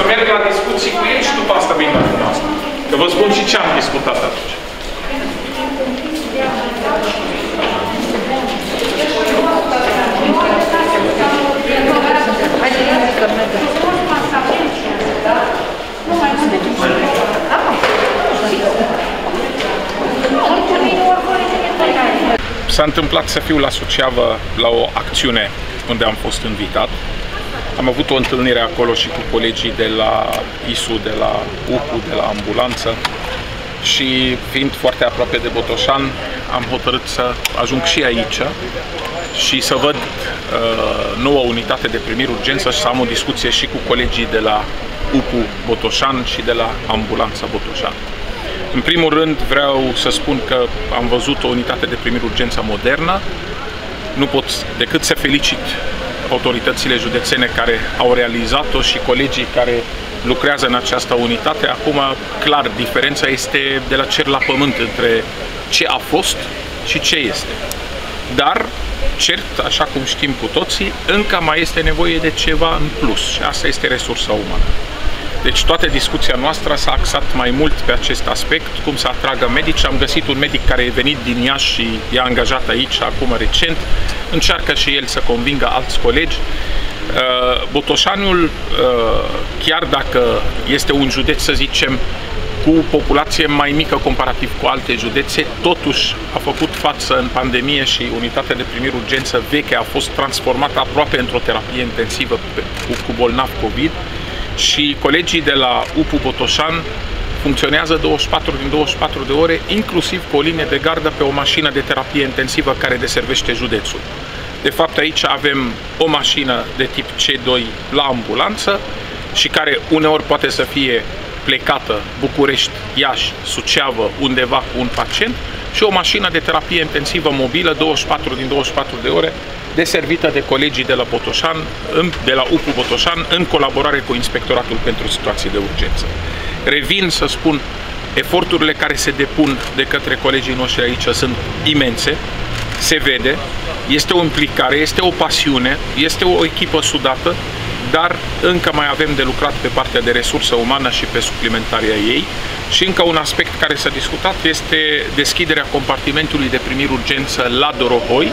să merg la discuții cu ei și după asta vin la dumneavoastră. Că vă spun și ce am discutat atunci. S-a întâmplat să fiu la Suceava la o acțiune unde am fost invitat am avut o întâlnire acolo și cu colegii de la ISU, de la UCU, de la ambulanță și fiind foarte aproape de Botoșan, am hotărât să ajung și aici și să văd uh, noua unitate de primiri urgență și să am o discuție și cu colegii de la UPU Botoșan și de la Ambulanța Botoșan. În primul rând vreau să spun că am văzut o unitate de primiri urgență modernă. Nu pot decât să felicit autoritățile județene care au realizat-o și colegii care lucrează în această unitate. Acum, clar, diferența este de la cer la pământ între ce a fost și ce este. Dar, cert, așa cum știm cu toții, încă mai este nevoie de ceva în plus și asta este resursa umană. Deci toată discuția noastră s-a axat mai mult pe acest aspect, cum să atragă medici. Am găsit un medic care e venit din Iași și e angajat aici acum recent. Încearcă și el să convingă alți colegi. Uh, Botoșanul, uh, chiar dacă este un județ, să zicem, cu populație mai mică comparativ cu alte județe, totuși a făcut față în pandemie și unitatea de primiri urgență veche a fost transformată aproape într-o terapie intensivă cu, cu bolnav COVID și colegii de la UPU Botoșan funcționează 24 din 24 de ore, inclusiv cu o linie de gardă pe o mașină de terapie intensivă care deservește județul. De fapt, aici avem o mașină de tip C2 la ambulanță și care uneori poate să fie plecată București, Iași, Suceavă, undeva cu un pacient și o mașină de terapie intensivă mobilă 24 din 24 de ore deservită de colegii de la Botoșan, de la UPU Botoșan, în colaborare cu Inspectoratul pentru Situații de Urgență. Revin să spun, eforturile care se depun de către colegii noștri aici sunt imense, se vede, este o implicare, este o pasiune, este o echipă sudată, dar încă mai avem de lucrat pe partea de resursă umană și pe suplimentarea ei. Și încă un aspect care s-a discutat este deschiderea compartimentului de primiri urgență la Dorohoi,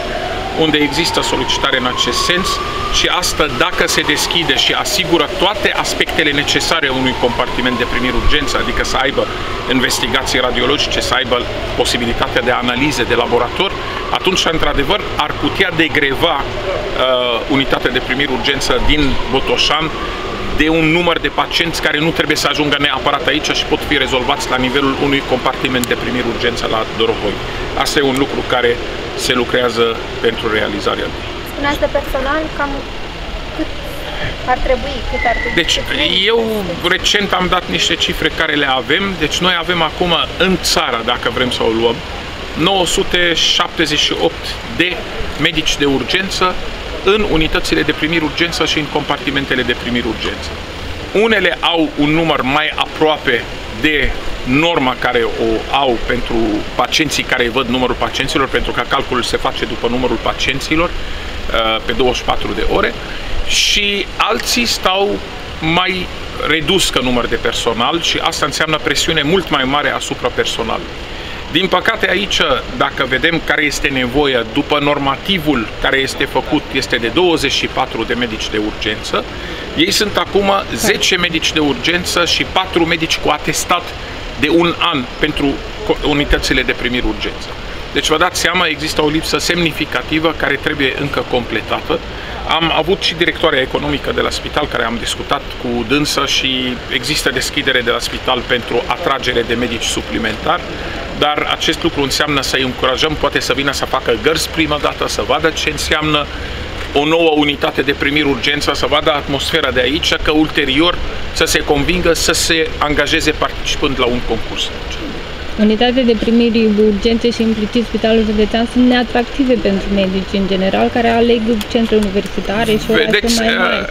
unde există solicitare în acest sens și asta dacă se deschide și asigură toate aspectele necesare unui compartiment de primiri urgență, adică să aibă investigații radiologice, să aibă posibilitatea de analize de laborator, atunci, într-adevăr, ar putea degreva uh, unitatea de primiri urgență din Botoșan de un număr de pacienți care nu trebuie să ajungă neapărat aici și pot fi rezolvați la nivelul unui compartiment de primiri urgență la Dorohoi. Asta e un lucru care se lucrează pentru realizarea lui. Spuneați de personal, cam cât ar trebui, cât ar trebui? Deci eu recent am dat niște cifre care le avem, deci noi avem acum în țară, dacă vrem să o luăm, 978 de medici de urgență în unitățile de primiri urgență și în compartimentele de primiri urgență. Unele au un număr mai aproape de norma care o au pentru pacienții care văd numărul pacienților, pentru că calculul se face după numărul pacienților uh, pe 24 de ore și alții stau mai redus ca număr de personal și asta înseamnă presiune mult mai mare asupra personalului. Din păcate aici, dacă vedem care este nevoia, după normativul care este făcut, este de 24 de medici de urgență, ei sunt acum 10 medici de urgență și 4 medici cu atestat de un an pentru unitățile de primiri urgență. Deci vă dați seama, există o lipsă semnificativă care trebuie încă completată. Am avut și directoarea economică de la spital care am discutat cu dânsă și există deschidere de la spital pentru atragere de medici suplimentari, dar acest lucru înseamnă să-i încurajăm, poate să vină să facă gărzi prima dată, să vadă ce înseamnă o nouă unitate de primiri urgență, să vadă atmosfera de aici, că ulterior să se convingă să se angajeze participând la un concurs. Unitatea de primiri urgențe și implicit spitalul județean sunt neatractive pentru medici în general, care aleg centre universitare și Vedeți, mai mari.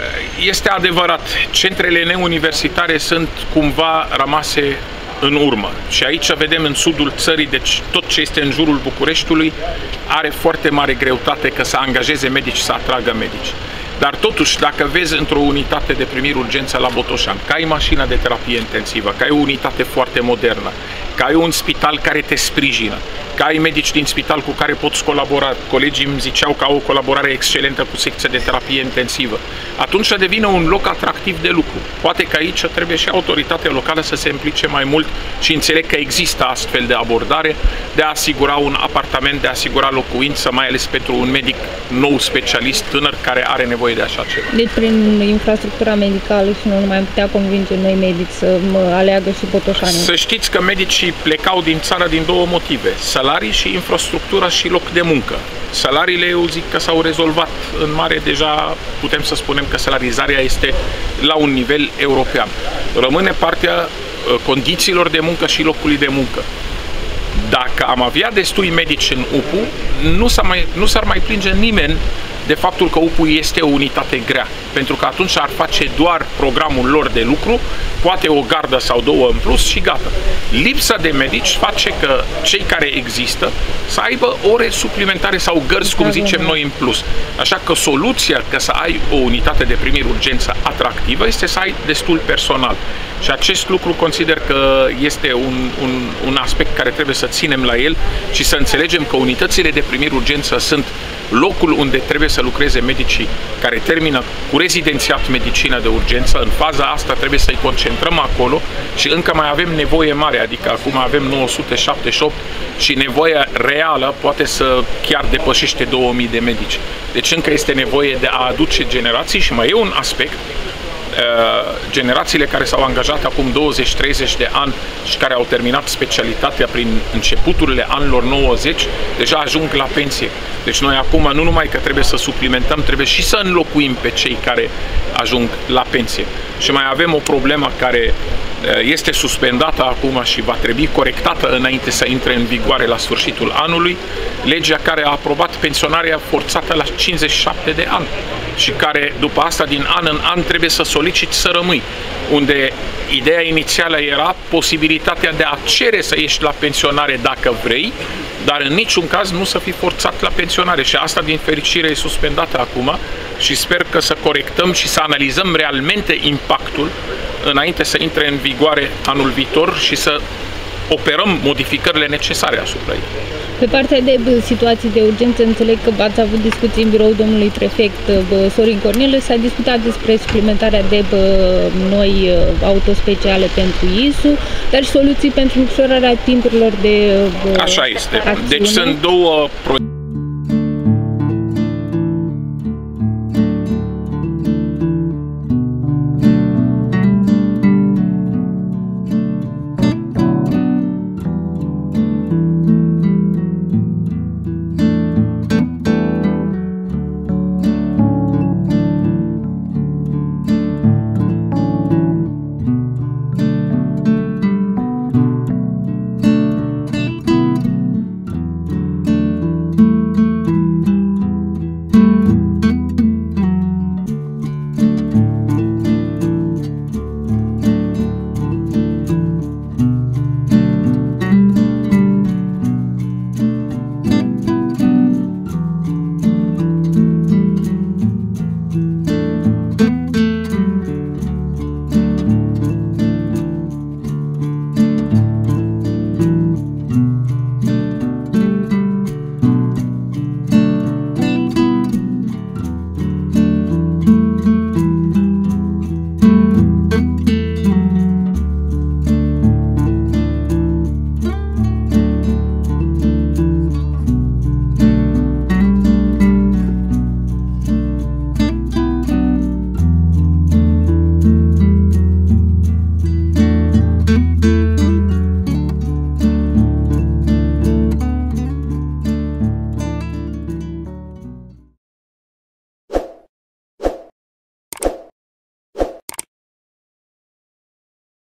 Este adevărat, centrele neuniversitare sunt cumva rămase în urmă. Și aici vedem în sudul țării, deci tot ce este în jurul Bucureștiului are foarte mare greutate că să angajeze medici, să atragă medici. Dar totuși, dacă vezi într-o unitate de primiri urgență la Botoșan, că ai mașina de terapie intensivă, că ai o unitate foarte modernă, că ai un spital care te sprijină, că ai medici din spital cu care poți colabora. Colegii îmi ziceau că au o colaborare excelentă cu secția de terapie intensivă. Atunci devine un loc atractiv de lucru. Poate că aici trebuie și autoritatea locală să se implice mai mult și înțeleg că există astfel de abordare de a asigura un apartament, de a asigura locuință, mai ales pentru un medic nou specialist tânăr care are nevoie de așa ceva. Deci prin infrastructura medicală și nu numai am putea convinge noi medici să mă aleagă și Botoșani. Să știți că medicii plecau din țară din două motive. Salarii și infrastructura și loc de muncă. Salariile eu zic că s-au rezolvat în mare deja, putem să spunem că salarizarea este la un nivel european. Rămâne partea uh, condițiilor de muncă și locului de muncă. Dacă am avea destui medici în UPU, nu s-ar mai, nu s-ar mai plânge nimeni de faptul că UPU este o unitate grea, pentru că atunci ar face doar programul lor de lucru, poate o gardă sau două în plus și gata. Lipsa de medici face că cei care există să aibă ore suplimentare sau gărzi, cum zicem noi, în plus. Așa că soluția că să ai o unitate de primiri urgență atractivă este să ai destul personal. Și acest lucru consider că este un, un, un aspect care trebuie să ținem la el și să înțelegem că unitățile de primiri urgență sunt locul unde trebuie să lucreze medicii care termină cu rezidențiat medicină de urgență. În faza asta trebuie să-i concentrăm acolo și încă mai avem nevoie mare, adică acum avem 978 și nevoia reală poate să chiar depășește 2000 de medici. Deci încă este nevoie de a aduce generații și mai e un aspect Uh, generațiile care s-au angajat acum 20-30 de ani și care au terminat specialitatea prin începuturile anilor 90, deja ajung la pensie. Deci noi acum nu numai că trebuie să suplimentăm, trebuie și să înlocuim pe cei care ajung la pensie. Și mai avem o problemă care uh, este suspendată acum și va trebui corectată înainte să intre în vigoare la sfârșitul anului, legea care a aprobat pensionarea forțată la 57 de ani și care după asta din an în an trebuie să solicit să rămâi, unde ideea inițială era posibilitatea de a cere să ieși la pensionare dacă vrei, dar în niciun caz nu să fii forțat la pensionare. Și asta din fericire e suspendată acum și sper că să corectăm și să analizăm realmente impactul înainte să intre în vigoare anul viitor și să operăm modificările necesare asupra ei. Pe partea de bă, situații de urgență, înțeleg că ați avut discuții în birou domnului prefect bă, Sorin Cornel, s-a discutat despre suplimentarea de bă, noi autospeciale pentru ISU, dar și soluții pentru micșorarea timpurilor de bă, Așa este. Acțiune. Deci sunt două proiecte